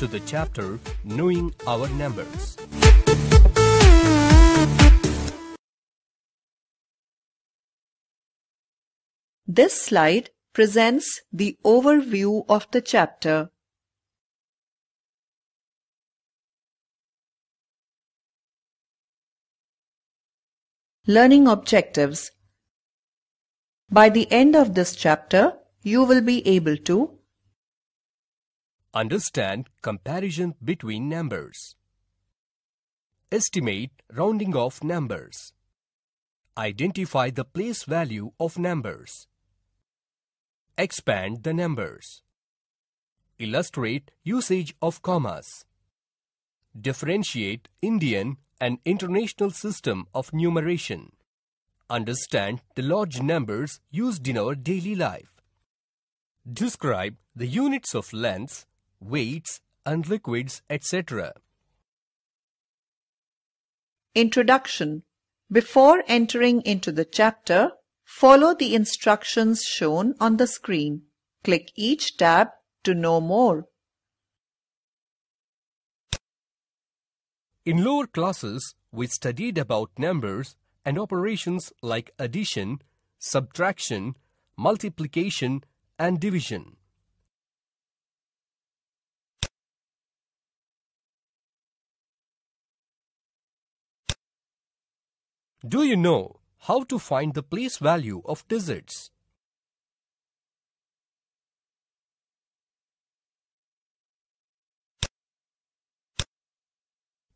To the chapter Knowing Our Numbers. This slide presents the overview of the chapter. Learning Objectives By the end of this chapter, you will be able to Understand comparison between numbers. Estimate rounding off numbers. Identify the place value of numbers. Expand the numbers. Illustrate usage of commas. Differentiate Indian and international system of numeration. Understand the large numbers used in our daily life. Describe the units of lengths, weights and liquids, etc. Introduction Before entering into the chapter, follow the instructions shown on the screen. Click each tab to know more. In lower classes, we studied about numbers and operations like addition, subtraction, multiplication, and division. Do you know how to find the place value of digits?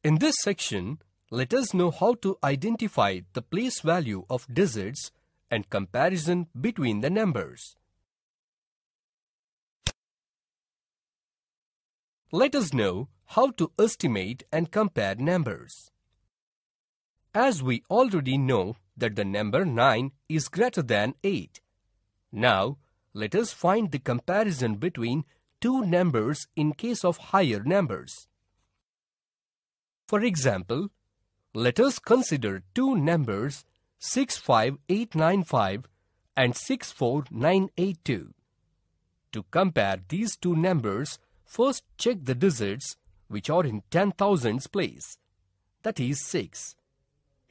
In this section, let us know how to identify the place value of digits and comparison between the numbers. Let us know how to estimate and compare numbers. As we already know that the number 9 is greater than 8. Now, let us find the comparison between two numbers in case of higher numbers. For example, let us consider two numbers 65895 and 64982. To compare these two numbers, first check the digits which are in ten thousands place, that is 6.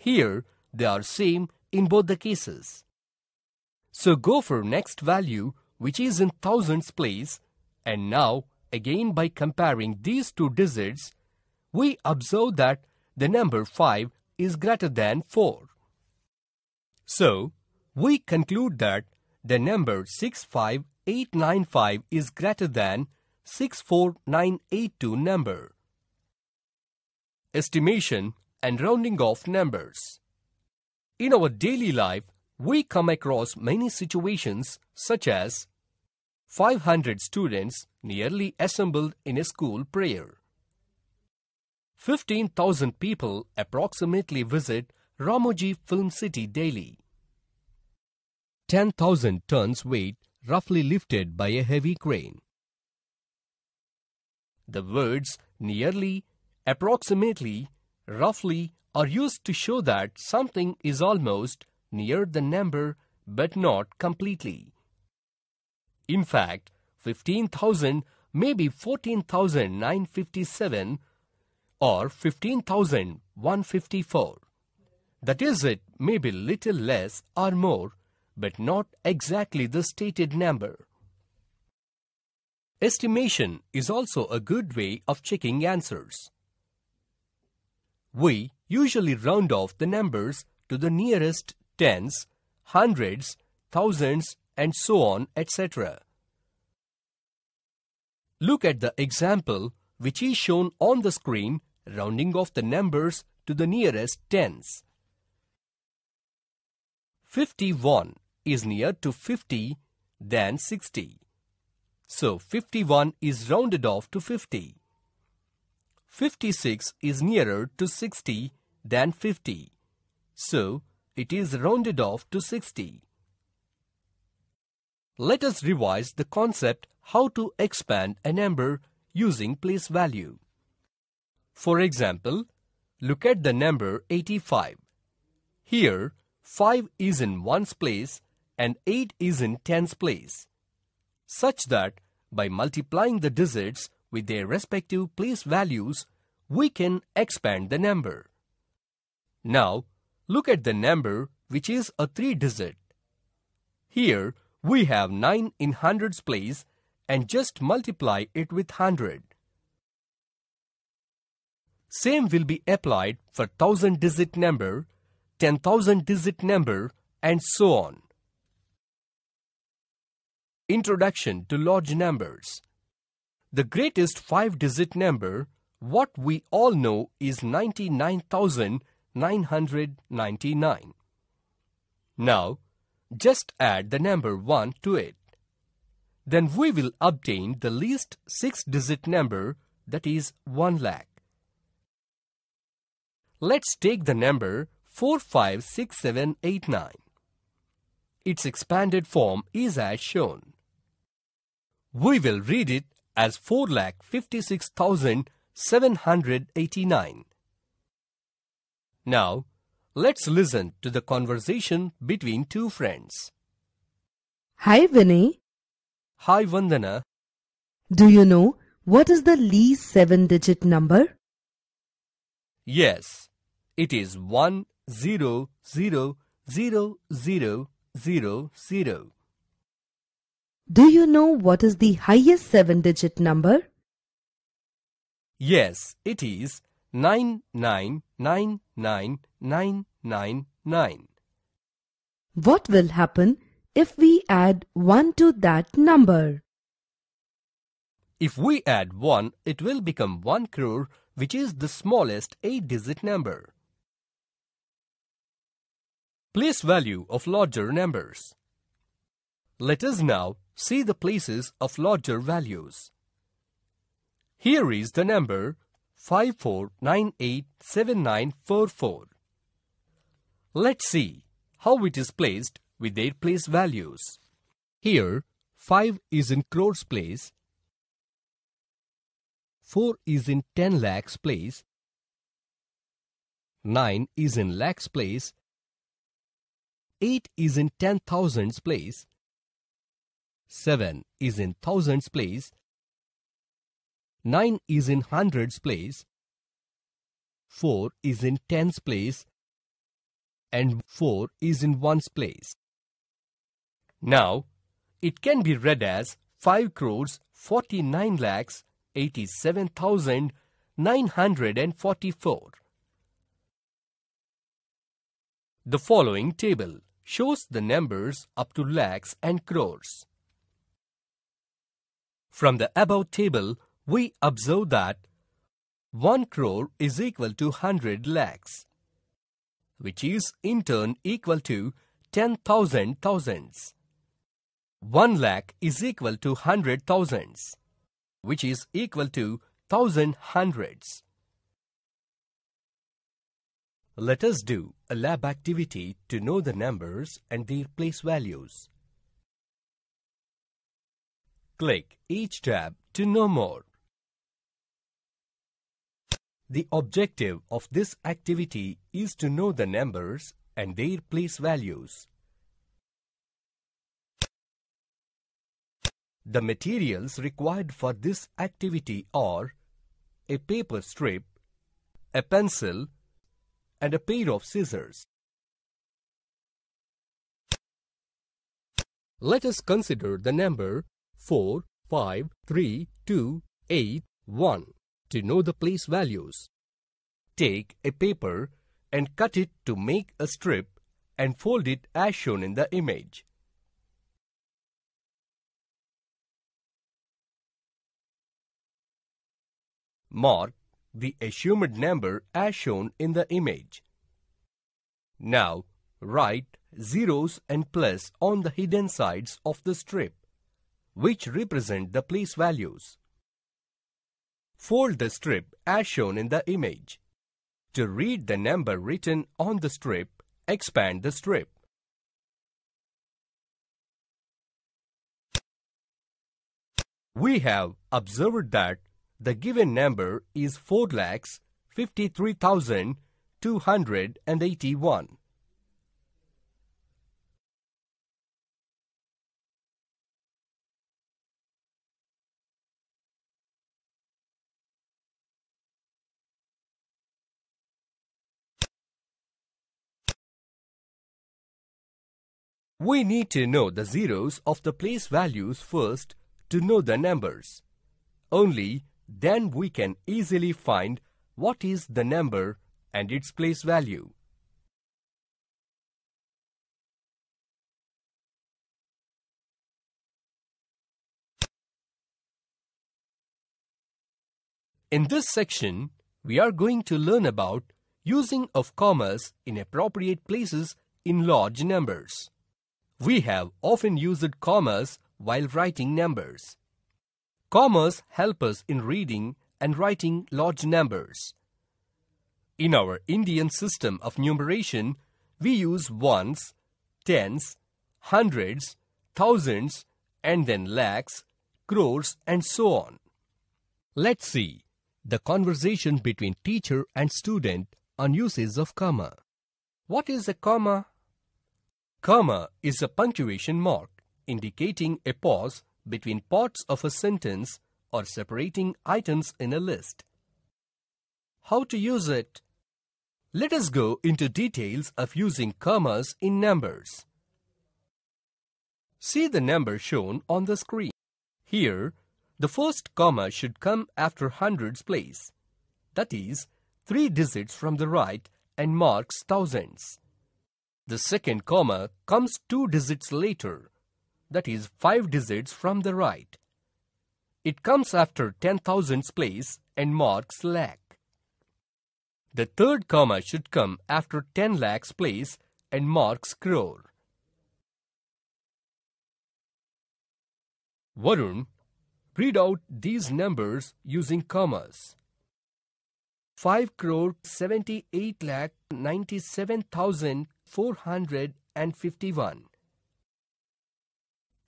Here they are same in both the cases. So go for next value which is in thousands place and now again by comparing these two digits we observe that the number 5 is greater than 4. So, we conclude that the number 65895 is greater than 64982 number. Estimation and rounding off numbers. In our daily life, we come across many situations such as 500 students nearly assembled in a school prayer. 15,000 people approximately visit Ramoji Film City daily. 10,000 tons weight roughly lifted by a heavy crane. The words nearly, approximately, roughly are used to show that something is almost near the number but not completely. In fact, 15,000 may be 14,957 or 15,154. That is, it may be little less or more, but not exactly the stated number. Estimation is also a good way of checking answers. We usually round off the numbers to the nearest tens, hundreds, thousands, and so on, etc. Look at the example which is shown on the screen rounding off the numbers to the nearest tens. 51 is near to 50 than 60. So 51 is rounded off to 50. 56 is nearer to 60 than 50. So it is rounded off to 60. Let us revise the concept how to expand a number using place value. For example, look at the number 85. Here, 5 is in ones place and 8 is in tens place, such that by multiplying the digits, with their respective place values, we can expand the number. Now, look at the number which is a three-digit. Here, we have 9 in hundreds place and just multiply it with 100. Same will be applied for 1000 digit number, 10,000 digit number and so on. Introduction to large numbers. The greatest 5 digit number, what we all know is 99,999. Now, just add the number 1 to it. Then we will obtain the least 6-digit number that is 1 lakh. Let's take the number 456789. Its expanded form is as shown. We will read it as 4,56,789. Now, let's listen to the conversation between two friends. Hi Vinay, Hi Vandana, do you know what is the least seven digit number? yes, it is 10000000. Do you know what is the highest seven digit number? Yes, it is 9999999. What will happen if we add 1 to that number? If we add 1, it will become 1 crore, which is the smallest 8-digit number. Place value of larger numbers. Let us now see the places of larger values. Here is the number 54987944. Let's see how it is placed with their place values. Here, 5 is in crores place, 4 is in 10 lakhs place, 9 is in lakhs place, 8 is in 10 thousands place, 7 is in thousands place, 9 is in hundreds place, 4 is in tens place, and 4 is in ones place. Now, it can be read as 5 crores 49 lakhs 87,944. The following table shows the numbers up to lakhs and crores. From the above table, we observe that 1 crore is equal to 100 lakhs, which is in turn equal to 10,000 thousands. 1 lakh is equal to 100 thousands, which is equal to 1000 hundreds. Let us do a lab activity to know the numbers and their place values. Click each tab to know more. The objective of this activity is to know the numbers and their place values. The materials required for this activity are a paper strip, a pencil, and a pair of scissors. Let us consider the number 4, 5, 3, 2, 8, 1 to know the place values. Take a paper and cut it to make a strip and fold it as shown in the image. Mark the assumed number as shown in the image. Now, write zeros and plus on the hidden sides of the strip, which represent the place values. Fold the strip as shown in the image. To read the number written on the strip, expand the strip. We have observed that the given number is 4 lakhs 53,281. We need to know the zeros of the place values first to know the numbers. Only then we can easily find what is the number and its place value. In this section, we are going to learn about using of commas in appropriate places in large numbers. We have often used commas while writing numbers. Commas help us in reading and writing large numbers. In our Indian system of numeration, we use ones, tens, hundreds, thousands, and then lakhs, crores, and so on. Let's see the conversation between teacher and student on uses of comma. What is a comma? Comma is a punctuation mark indicating a pause between parts of a sentence or separating items in a list. How to use it? Let us go into details of using commas in numbers. See the number shown on the screen. Here, the first comma should come after hundreds place. That is, three digits from the right and marks thousands. The second comma comes two digits later. That is, five digits from the right. It comes after ten thousands place and marks lakh. The third comma should come after 10 lakhs place and marks crore. Varun Read out these numbers using commas. 5 crore 78 lakh 97,451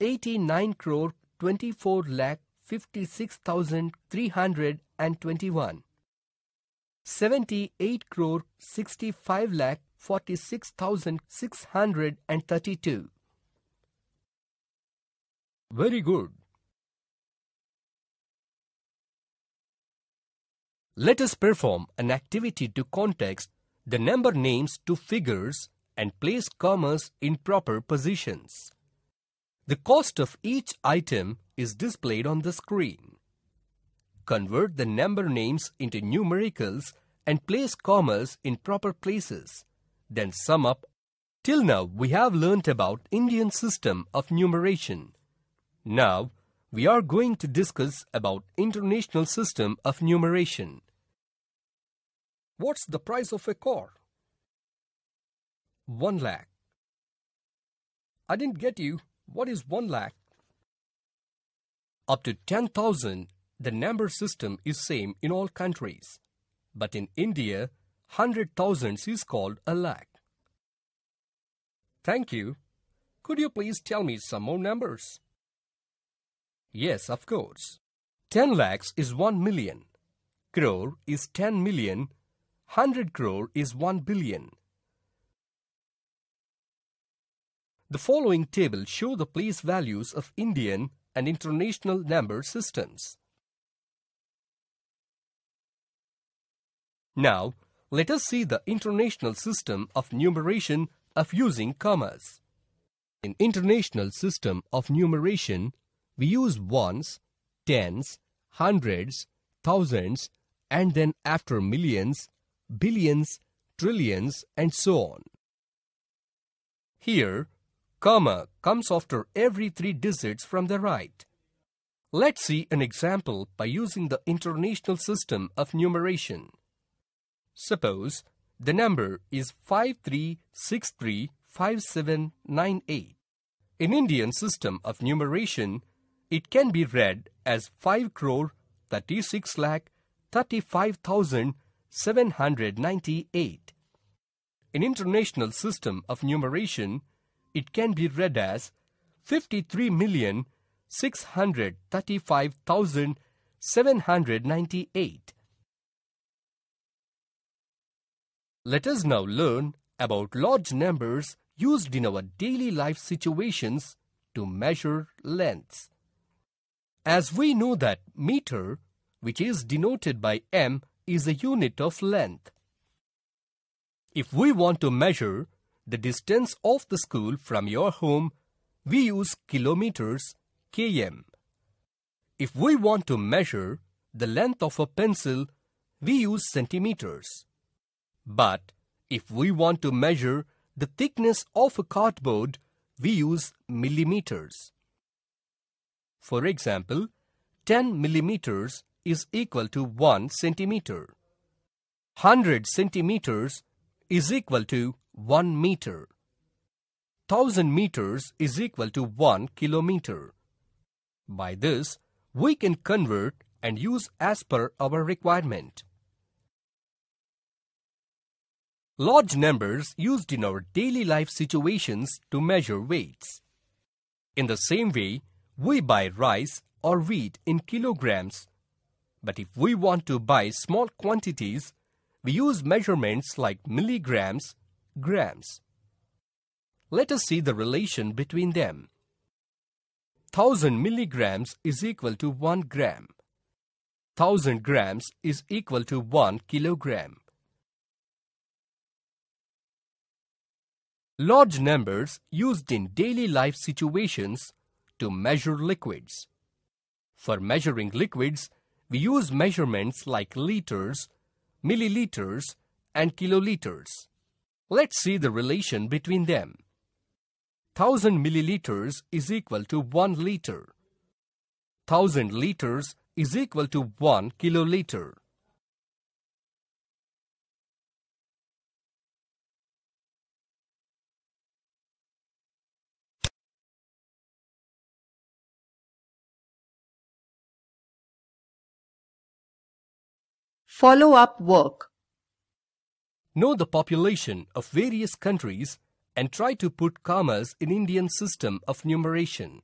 89 crore 24 lakh 56,321 78 crore 65 lakh 46,632 Very good. Let us perform an activity to context the number names to figures and place commas in proper positions. The cost of each item is displayed on the screen. Convert the number names into numericals and place commas in proper places. Then sum up. Till now we have learnt about Indian system of numeration. Now we are going to discuss about international system of numeration. What's the price of a car? One lakh. I didn't get you. What is one lakh? Up to 10,000, the number system is same in all countries. But in India, 100,000 is called a lakh. Thank you. Could you please tell me some more numbers? Yes, of course. 10 lakhs is 1 million. Crore is 10 million 100 crore is 1 billion. The following table show the place values of Indian and international number systems. Now, let us see the international system of numeration of using commas. In international system of numeration, we use ones, tens, hundreds, thousands, and then after millions, billions, trillions, and so on. Here, comma comes after every three digits from the right. Let's see an example by using the international system of numeration. Suppose the number is 53635798. In Indian system of numeration, it can be read as 5 crore 36 lakh 35,000 798. In international system of numeration, it can be read as 53,635,798. Let us now learn about large numbers used in our daily life situations to measure lengths. As we know that meter, which is denoted by m, is a unit of length. If we want to measure the distance of the school from your home, we use kilometers, km. If we want to measure the length of a pencil, we use centimeters. But if we want to measure the thickness of a cardboard, we use millimeters. For example, 10 millimeters is equal to 1 centimeter. 100 centimeters is equal to 1 meter. 1000 meters is equal to 1 kilometer. By this, we can convert and use as per our requirement. Large numbers used in our daily life situations to measure weights. In the same way, we buy rice or wheat in kilograms. But if we want to buy small quantities, we use measurements like milligrams, grams. Let us see the relation between them. 1000 milligrams is equal to 1 gram. 1000 grams is equal to 1 kilogram. Large numbers used in daily life situations to measure liquids. For measuring liquids, we use measurements like liters, milliliters, and kiloliters. Let's see the relation between them. 1000 milliliters is equal to 1 liter. 1000 liters is equal to 1 kiloliter. Follow-up work. Know the population of various countries and try to put commas in Indian system of numeration.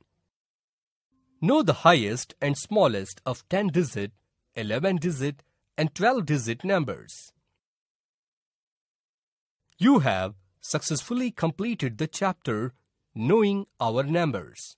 Know the highest and smallest of 10-digit, 11-digit and 12-digit numbers. You have successfully completed the chapter Knowing Our Numbers.